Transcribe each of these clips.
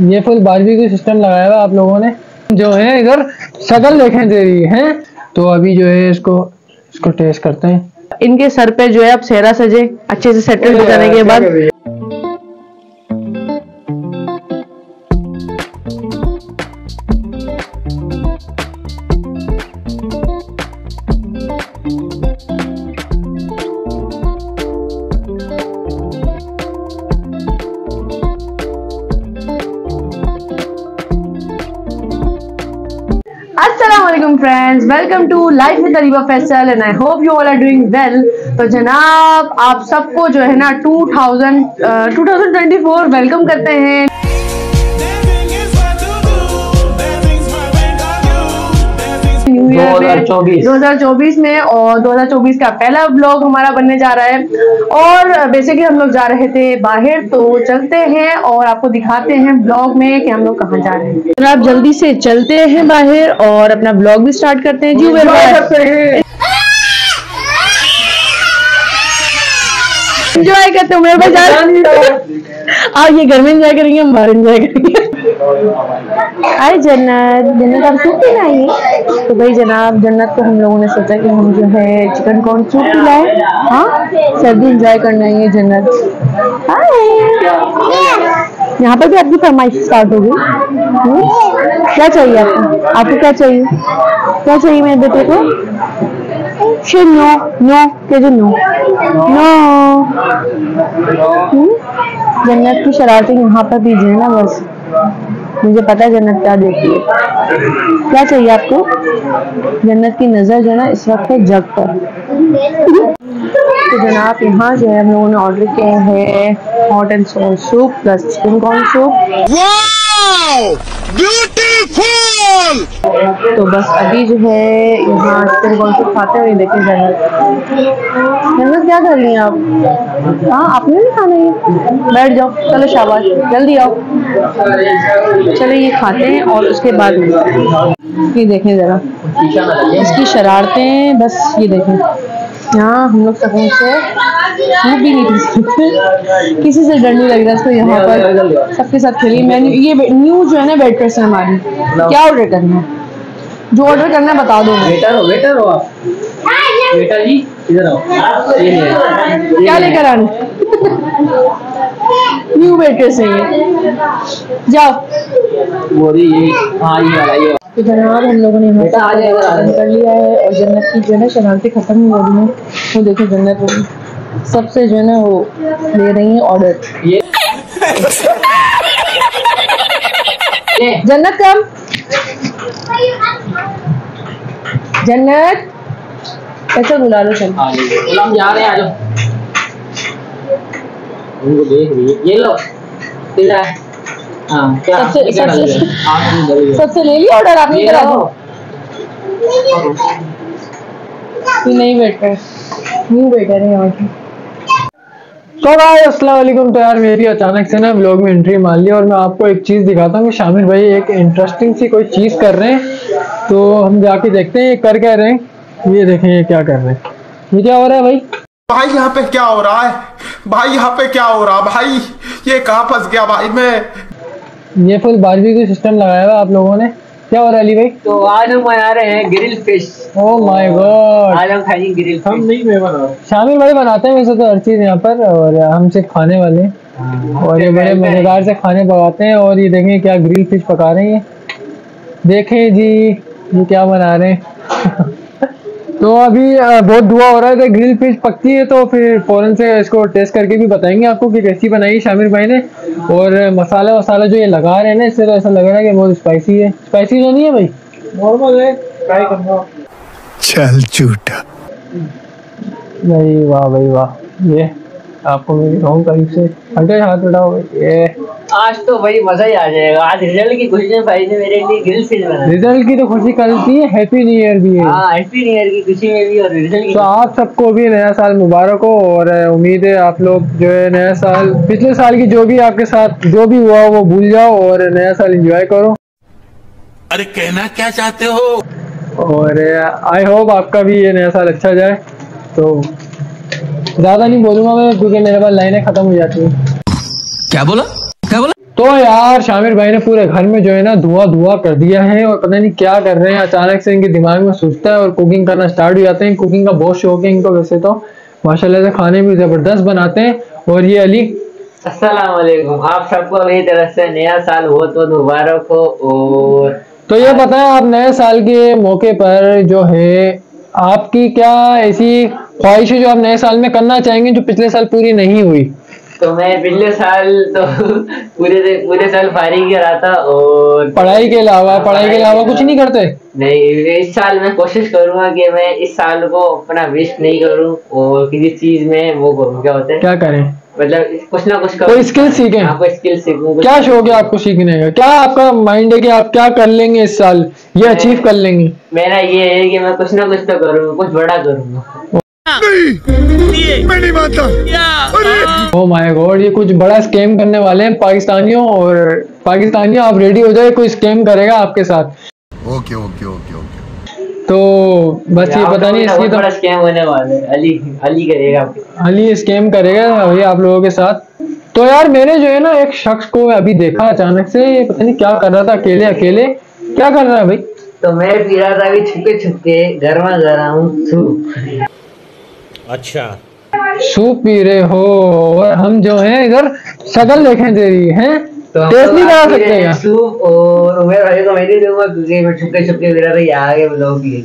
ये full Barbie का system लगाया हुआ आप लोगों ने। जो है इधर शक्ल देखें दे रही है? तो अभी जो है इसको इसको टेस्ट करते हैं। इनके सर पे जो है अब सेहरा सजे अच्छे से सेटल हो जाने के बाद। Friends welcome to life with Ariba Faisal and I hope you all are doing well तो जनाब आप सबको जो है ना 2000 uh, 2024 वेलकम करते हैं। न्यू ईयर में 2024 2024 में और 2024 का पहला ब्लॉग हमारा बनने जा रहा है। और बेसिकली हम लोग जा रहे थे बाहर तो चलते हैं और आपको दिखाते हैं ब्लॉग में कि हम लोग कहाँ जा रहे हैं। तो आप जल्दी से चलते हैं बाहर और अपना ब्लॉग भी स्टार्ट करते हैं। जी एंजॉय करते हो। मेरे पास आप ये घर में एंजॉय करेंगे हम बाहर एंजॉय करेंगे। हाय जन्नत जन्नत आप सूप पीना आइए तो भाई जनाब, जन्नत को हम लोगों ने सोचा कि हम जो है चिकन कॉर्न सूप पिलाए हाँ? सर्दी इंजॉय करना है जन्नत। यहाँ पर भी आपकी फरमाइश स्टार्ट हो गई। हम्म? क्या चाहिए आपको? आपको क्या चाहिए? क्या चाहिए मेरे बेटे को? नो नो के नो। नो। हम्म? जन्नत की शरारतें यहाँ पर दीजिए ना, बस। मुझे पता है जन्नत क्या देखती है। क्या चाहिए आपको? जन्नत की नज़र जो है ना, इस वक्त है जग पर। तो जनाब, यहाँ जो है हम लोगों ने ऑर्डर किया है hot and sour soup plus chicken corn soup तो बस अभी जो है यहाँ कॉर्न सूप खाते हुए देखे जन्नत जन्नत क्या कर रही हैं आप? हाँ आपने नहीं खाना ये बैठ जाओ, चलो शाबाश, जल्दी आओ। चलो ये खाते हैं और उसके बाद ये देखें ज़रा। इसकी शरारतें, बस ये देखें। यहाँ हम लोग सबसे वो भी नहीं पी सकते किसी से डर नहीं लग रहा इसको यहाँ पर। सबके साथ खेली। मैं ये न्यू जो है ना बेड प्रेस है। हमारी क्या ऑर्डर करना है? जो ऑर्डर करना है बता दो। वेटर हो वेटर हो आप। वेटर जी इधर आओ। क्या लेकर आना न्यू बेड है। ये जाओ। रही ये हाँ ये वाला ये तो जनाब हम लोगों ने यहाँ बेटा, आ जाएगा, कर लिया है और जन्नत की जो है ना शरारतें खत्म नहीं हो रही हैं वो देखो जन्नत सबसे जो है ना वो ले रही है ऑर्डर जन्नत कम। जन्नत। ऐसे बुला लो चल। हाँ गुलाम जा रहे हैं आ जाओ। उनको देख रही है। ये लो। किधर है हाँ क्या? सबसे- सबसे-? हाँ। सबसे ले लिया ऑर्डर आपने करा दो ये नहीं बैठ है। की तो भाई अस्सलाम वालेकुम। तो यार मेरी अचानक से ना ब्लॉग में एंट्री मार ली और मैं आपको एक चीज़ दिखाता हूँ कि शामिर भाई एक इंटरेस्टिंग सी कोई चीज़ कर रहे हैं। तो हम जाके देखते हैं ये कर क्या रहे हैं। ये देखें ये क्या कर रहे हैं। ये क्या हो रहा है भाई? भाई यहाँ पे क्या हो रहा है? भाई यहाँ पे क्या हो रहा? भाई ये कहाँ फंस गया भाई मैं? ये फुल बारबी का सिस्टम लगाया हुआ आप लोगों ने। क्या हो रहा है अली भाई? तो आज हम बना रहे हैं grill fish oh my god आज हम खाएँगे ग्रिल फ़िश नहीं मैं बना शामिर भाई बनाते हैं वैसे तो हर चीज़ यहाँ पर और हम सिर्फ़ खाने वाले और ये बड़े मज़ेदार से खाने पकाते हैं और ये देखें क्या ग्रिल फ़िश पका रहे हैं। ये देखें जी ये क्या बना रहे हैं। तो अभी बहुत दुआ हो रहा है तो ग्रिल फ़िश पकती है तो फिर फ़ौरन से इसको टेस्ट करके भी बताएँगे आपको कि कैसी बनाई है शामिर भाई ने। और मसाला वसाला जो ये लगा रहे हैं ना इससे तो ऐसा लग रहा है कि बहुत स्पाइसी है। स्पाइसी तो नहीं है भाई? नॉर्मल है ट्राई करना। चल झूठा। भाई वाह भाई वाह। ये आपको मेरी होम करीब से हटे हाथ उठाओ। ये आज तो भाई मज़ा ही आ जाएगा। आज रिज़ल्ट की खुशी में भाई ने मेरे लिए ग्रिल फ़िश बनाई। रिज़ल्ट की तो खुशी कल थी हैप्पी न्यू ईयर भी है। हाँ हैप्पी न्यू ईयर की खुशी में भी और रिज़ल्ट की तो आप सबको भी नया साल मुबारक हो और उम्मीद है आप लोग जो है नया साल पिछले साल की जो भी आपके साथ जो भी हुआ वो भूल जाओ और नया साल एंजॉय करो। अरे कहना क्या चाहते हो? और आई होप आपका भी ये नया साल अच्छा जाए। तो ज़्यादा नहीं बोलूँगा मैं क्योंकि मेरे पास लाइनें ख़त्म हो जाती है। क्या बोला? क्या बोला? तो तो यार शामिर भाई ने पूरे घर में जो है ना धुआँ धुआँ कर दिया है और पता नहीं क्या कर रहे हैं। अचानक से इनके दिमाग में सोचता है और कुकिंग करना स्टार्ट हो जाते हैं। कुकिंग का बहुत शौक है इनको वैसे तो। माशाल्लाह से खाने भी ज़बरदस्त बनाते हैं। और ये अली? अस्सलाम वालेकुम। आप सबको मेरी तरफ़ से नया साल बहुत बहुत मुबारक हो और तो ये बताएँ आप नए साल के मौके पर जो है आपकी क्या ऐसी ख्वाहिश जो आप नए साल में करना चाहेंगे जो पिछले साल पूरी नहीं हुई। तो मैं पिछले साल तो पूरे पूरे साल फारिग ही रहा था और पढ़ाई के अलावा पढ़ाई के अलावा कुछ नहीं करते? नहीं इस साल मैं कोशिश करूँगा कि मैं इस साल को अपना वेस्ट नहीं करूँ और किसी चीज़ में वो करूँ। क्या होता है? क्या करें? मतलब कुछ ना कुछ करूँ। कोई स्किल सीखें आपको स्किल सीखूं क्या शौक है आपको सीखने का? क्या आपका माइंड है कि आप क्या कर लेंगे इस साल? ये अचीव कर लेंगे। मेरा ये है कि मैं कुछ ना कुछ तो करूँ कुछ बड़ा करूँगा। ओ माय गॉड ये कुछ बड़ा स्कैम करने वाले हैं पाकिस्तानियों और पाकिस्तानियों आप रेडी हो जाए कोई स्कैम करेगा आपके साथ। ओके ओके ओके ओके तो बस ये पता नहीं इसकी तो बड़ा स्कैम होने वाला है। अली अली करेगा आपके अली स्कैम करेगा अभी आप लोगों के साथ। तो यार मैंने जो है ना एक शख्स को अभी देखा अचानक से ये पता नहीं क्या कर रहा था अकेले अकेले। क्या कर रहा है भाई? तो मैं पी रहा था अभी छुपके छुपके गर्मा गर्म सूप। अच्छा। सूप पी रहे हो और हम जो है इधर शक्ल देखें तेरी हैं? तो हम टेस्ट नहीं करा सकते रहे हैं सूप और उमेर भाई को मैं नहीं दूँगा क्योंकि मैं छुपके छुपके था ब्लॉग भी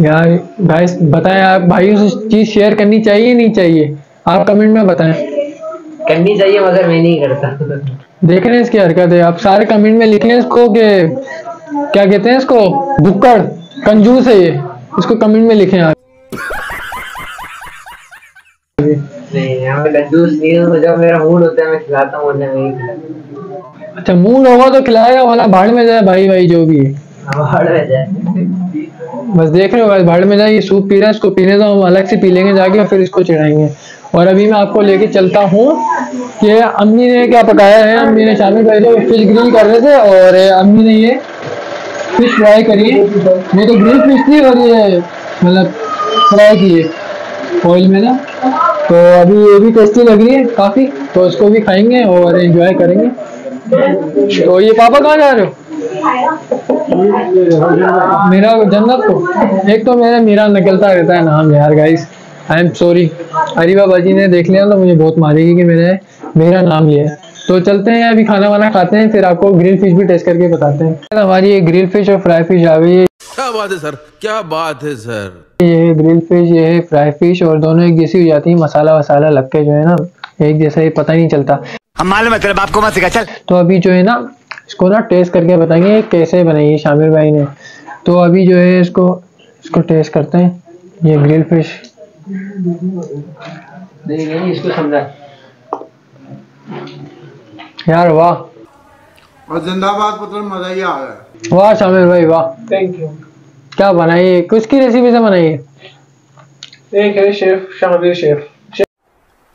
यार भाई बताएँ आप भाइयों से चीज़ शेयर करनी चाहिए नहीं चाहिए? आप कमेंट में बताएँ। करनी चाहिए मगर मैं नहीं करता। देख रहे हैं इसकी हरकत है आप सारे कमेंट में लिख लें इसको कि क्या कहते हैं इसको? बुक्कड़ कंजूस है ये। इसको कमेंट में लिखें आप। अच्छा मूड होगा तो खिलाएगा वाला भाड़ में जाए भाई भाई जो भी है। में जाए। बस देख रहे हो भाई भाड़ में जाए ये सूप पी रहा है इसको पीने तो हम अलग से पी लेंगे जाके और फिर इसको चढ़ाएँगे। और अभी मैं आपको लेके चलता हूँ कि अम्मी ने क्या पकाया है? अम्मी ने शामिल भाई तो फ़िश ग्रिल कर रहे थे और अम्मी ने ये फ़िश फ्राई करी है। वो तो ग्रिल फ़िश थी और ये मतलब फ्राई की है। ऑयल में ना। तो अभी ये भी टेस्टी लग रही है काफ़ी तो इसको भी खाएँगे और एंजॉय करेंगे। तो ये पापा कहाँ जा रहे हो? मेरा जन्नत को एक तो मेरा मीरा निकलता रहता है नाम यार गाइस आई एम सॉरी अरी बाबा जी ने देख लिया तो मुझे बहुत मारेगी कि मेरे मेरा नाम ये है। तो चलते हैं, अभी खाना वाना खाते हैं, फिर आपको ग्रिल फ़िश भी टेस्ट करके बताते हैं। हमारी ये ग्रिल फ़िश और फ्राई फ़िश आ गई है। क्या बात है सर? क्या बात है सर? ये है ग्रिल फ़िश ये है फ्राई फ़िश और दोनों एक जैसी हो जाती है मसाला वसाला लग के जो है ना एक जैसा ही पता ही नहीं चलता। हम मालूम है तेरे बाप को मत सिखा चल। तो अभी जो है ना इसको ना टेस्ट करके बताएँगे कैसे बनाई है शामिर भाई ने। तो अभी जो है इसको इसको टेस्ट करते हैं ये ग्रिल फ़िश नहीं नहीं इसको समझा। यार वाह। और जिंदाबाद पुत्र मज़ा ही आ गया वाह शामिर भाई वाह। थैंक यू क्या बनाई है किसकी रेसिपी से बनाई है एक है शेफ शामिर शेफ।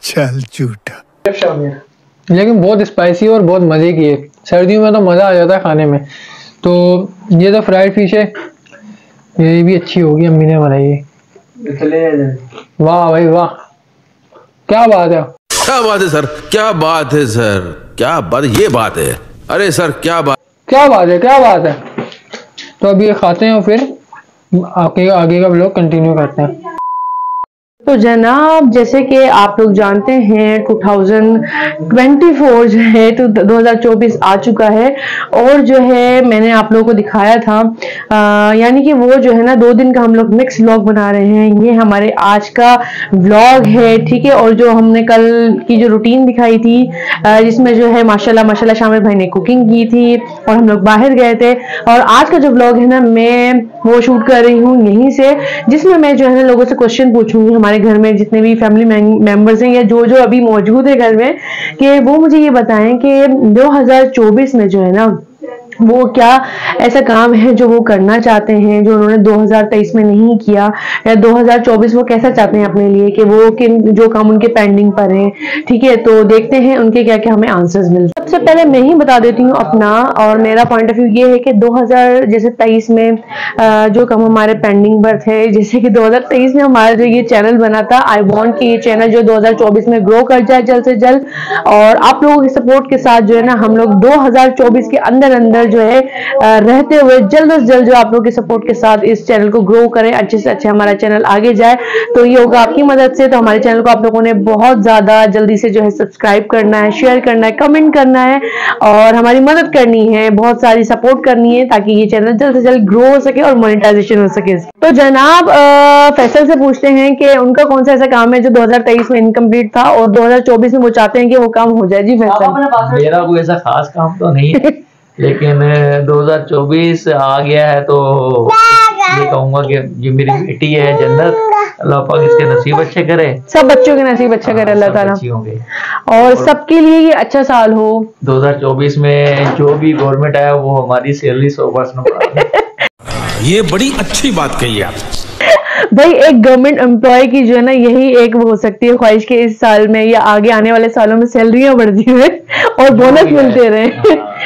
चल झूठा। शेफ शामिर लेकिन बहुत स्पाइसी और बहुत मज़े की है। सर्दियों में तो मज़ा आ जाता है खाने में। तो ये तो फ्राइड फ़िश है। ये भी अच्छी होगी अम्मी ने बनाई है। वाह भाई वाह। क्या बात है? क्या बात है सर? क्या बात है सर? क्या बात ये बात है। अरे सर क्या बात क्या बात है क्या बात है? तो अभी ये खाते हैं और फिर आगे आगे का ब्लॉग कंटिन्यू करते हैं। तो जनाब, जैसे कि आप लोग जानते हैं 2024 जो है तो 2024 आ चुका है। और जो है, मैंने आप लोगों को दिखाया था यानी कि वो जो है ना, दो दिन का हम लोग मिक्स व्लॉग बना रहे हैं। ये हमारे आज का व्लॉग है, ठीक है? और जो हमने कल की जो रूटीन दिखाई थी जिसमें जो है, माशाल्लाह माशाल्लाह शामिर भाई ने कुकिंग की थी, और हम लोग बाहर गए थे। और आज का जो व्लॉग है ना, मैं वो शूट कर रही हूँ यहीं से, जिसमें मैं जो है ना लोगों से क्वेश्चन पूछूँगी, हमारे घर में जितने भी फैमिली मेंबर्स हैं या जो जो अभी मौजूद है घर में, कि वो मुझे ये बताएँ कि 2024 में जो है ना वो क्या ऐसा काम है जो वो करना चाहते हैं, जो उन्होंने 2023 में नहीं किया, या 2024 वो कैसा चाहते हैं अपने लिए कि वो किन, जो काम उनके पेंडिंग पर हैं, ठीक है? तो देखते हैं उनके क्या क्या हमें आंसर्स मिलते हैं। सबसे पहले मैं ही बता देती हूँ अपना, और मेरा पॉइंट ऑफ़ व्यू ये है कि 2000 जैसे 23 में जो काम हमारे पेंडिंग पर थे, जैसे कि 2023 में हमारा जो ये चैनल बना था आई वॉन्ट कि ये चैनल जो 2024 में ग्रो कर जाए जल्द से जल्द, और आप लोगों की सपोर्ट के साथ जो है ना, हम लोग 2024 के अंदर अंदर जो है रहते हुए जल्द से जल्द जो आप लोगों के सपोर्ट के साथ इस चैनल को ग्रो करें अच्छे से अच्छे हमारा चैनल आगे जाए तो ये होगा आपकी मदद से। तो हमारे चैनल को आप लोगों ने बहुत ज़्यादा जल्दी से जो है सब्सक्राइब करना है शेयर करना है कमेंट करना है और हमारी मदद करनी है बहुत सारी सपोर्ट करनी है ताकि ये चैनल जल्द से जल्द ग्रो हो सके और मोनेटाइजेशन हो सके। तो जनाब फैसल से पूछते हैं कि उनका कौन सा ऐसा काम है जो 2023 में इनकम्प्लीट था और 2024 में वो चाहते हैं कि वो काम हो जाए? जी फैसल। मेरा कोई ऐसा खास काम तो नहीं है। लेकिन अ, 2024 आ गया है तो ये कहूँगा कि ये मेरी बेटी है जन्नत। अल्लाह पाक इसके नसीब अच्छे करे। सब बच्चों के नसीब अच्छा करे अल्लाह सब ताला। अच्छी होंगे। और सबके लिए ये अच्छा साल हो। 2024 में जो भी गवर्नमेंट आया वो हमारी सैलरी सौ परसेंट ये बड़ी अच्छी बात कही आप। भाई एक गवर्नमेंट एम्प्लॉय की जो है ना यही एक वो हो सकती है ख्वाहिश के इस साल में या आगे आने वाले सालों में सैलरियाँ बढ़ती रहे और बोनस मिलते रहे।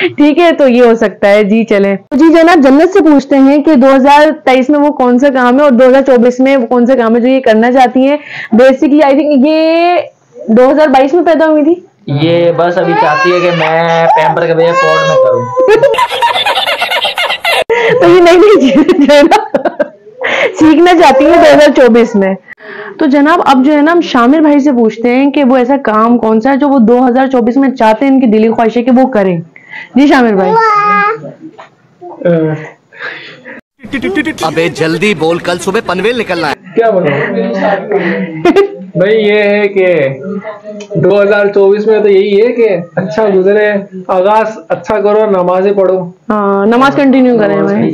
ठीक है तो ये हो सकता है। जी चले। तो जी जनाब जन्नत से पूछते हैं कि 2023 में वो कौन सा काम है और 2024 में वो कौन सा काम है जो ये करना चाहती हैं। बेसिकली आई थिंक ये 2022 में पैदा हुई थी। ये बस अभी चाहती है कि मैं पैम्पर के भैया में करूँ। तो ये नई नई चीज़ें जो ना। सीखना चाहती है 2024 में। तो जनाब अब जो है ना हम शामिर भाई से पूछते हैं कि वो ऐसा काम कौन सा है जो वो 2024 में चाहते हैं इनकी दिली ख्वाहिश है कि वो करें। जी शामिर भाई। अबे जल्दी बोल कल सुबह पनवेल निकलना है। क्या बोलो? भाई ये है कि 2024 में तो यही है कि अच्छा गुजरे आगाज़ अच्छा करो नमाजें पढ़ो। हाँ नमाज़ कंटिन्यू करें भाई।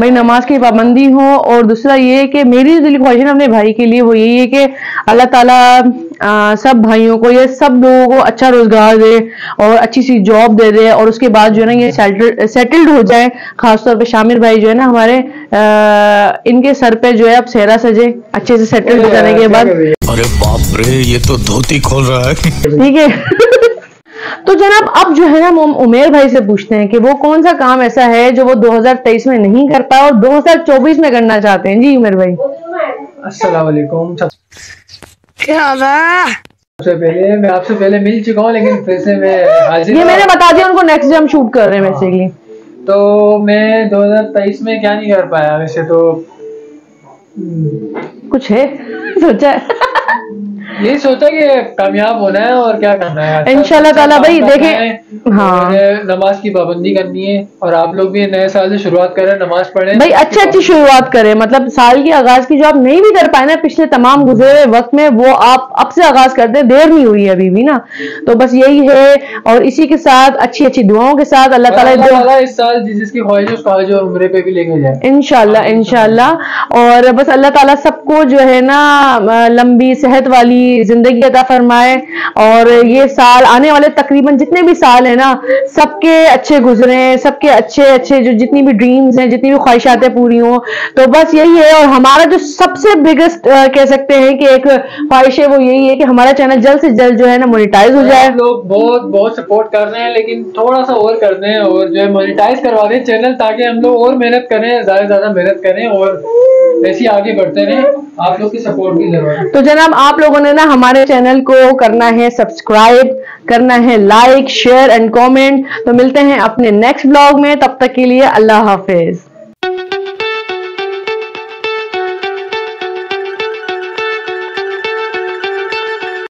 भाई नमाज़ की पाबंदी हो और दूसरा ये है कि मेरी दिल ख्वाहिश है अपने भाई के लिए वो यही है कि अल्लाह ताला आ, सब भाइयों को ये सब लोगों को अच्छा रोज़गार दे और अच्छी सी जॉब दे दे और उसके बाद जो है ना ये सेटल्ड हो जाए खासतौर पे शामिर भाई जो है ना हमारे आ, इनके सर पे जो है अब सेहरा सजे अच्छे से सेटल्ड हो जाने के बाद। अरे बाप रे ये तो धोती खोल रहा है। ठीक है। तो जनाब अब जो है ना हम उमेर भाई से पूछते हैं कि वो कौन सा काम ऐसा है जो वो 2023 में नहीं कर पाया और 2024 में करना चाहते हैं? जी उमेर भाई। अस्सलाम वालेकुम सबसे पहले मैं आपसे पहले मिल चुका हूँ लेकिन फिर से मैं हाजिर ये मैंने बता दिया उनको नेक्स्ट डे हम शूट कर रहे हैं बेसिकली तो मैं 2023 में क्या नहीं कर पाया वैसे तो कुछ है? सोचा है। ये सोचा कि कामयाब होना है और क्या करना है। अच्छा- इंशाल्लाह अच्छा ताला भाई करना देखें, है। नमाज़ की पाबंदी करनी है और आप लोग भी नए साल से शुरुआत करें नमाज़ पढ़ें। भाई अच्छी अच्छी शुरुआत करें। मतलब साल की आगाज़ की जो आप नहीं भी कर पाए ना पिछले तमाम गुजरे हुए वक्त में वो आप अब से आगाज़ कर दें देर नहीं हुई है अभी भी ना। तो बस यही है और इसी के साथ अच्छी अच्छी दुआओं के साथ अल्लाह ताला इस साल जिसकी ख्वाहिश उसको और उम्र पे भी लेके जाए। इनशाला इनशाला और बस अल्लाह ताला सबको जो है ना लंबी सेहत वाली ज़िंदगी अदा फरमाए। और ये साल आने वाले तकरीबन जितने भी साल है ना सबके अच्छे गुजरे सबके अच्छे अच्छे जो जितनी भी ड्रीम्स हैं जितनी भी ख्वाहिशातें पूरी हों तो बस यही है और हमारा जो सबसे बिगेस्ट कह सकते हैं कि एक ख्वाहिश है वो यही है कि हमारा चैनल जल्द से जल्द जो है ना मोनिटाइज हो जाए। लोग बहुत बहुत सपोर्ट कर रहे हैं लेकिन थोड़ा सा और कर दें और जो है मोनिटाइज करवा दें चैनल ताकि हम लोग और मेहनत करें ज़्यादा से ज़्यादा मेहनत करें और ऐसे आगे बढ़ते रहे, आप लोग की सपोर्ट की ज़रूरत है। तो जनाब, आप लोगों ने ना हमारे चैनल को करना है सब्सक्राइब करना है लाइक शेयर एंड कॉमेंट तो मिलते हैं अपने नेक्स्ट ब्लॉग में, तब तक के लिए अल्लाह हाफिज।